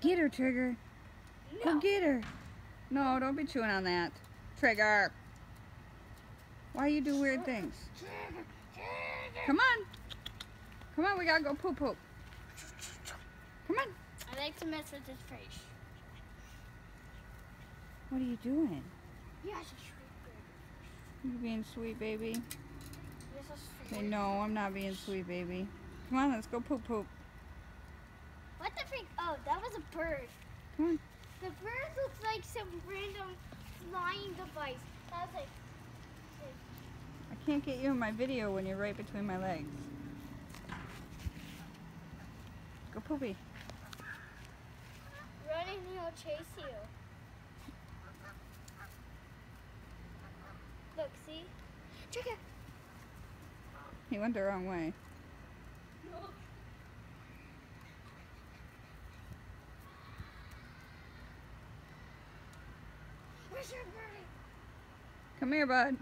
Get her, Trigger. No. Go get her. No, don't be chewing on that. Trigger. Why you do weird things? Come on. Come on, we gotta go poop poop. Come on. I like to mess with his face. What are you doing? Yes, a sweet You being sweet, baby? baby. Yes, a Say, sweet. no, I'm not being sweet, baby. Come on, let's go poop poop. Oh, that was a bird. On. The bird looks like some random flying device. That was like, I can't get you in my video when you're right between my legs. Go poopy. run and he'll chase you. Look, see? Check it. He went the wrong way. Come here, bud.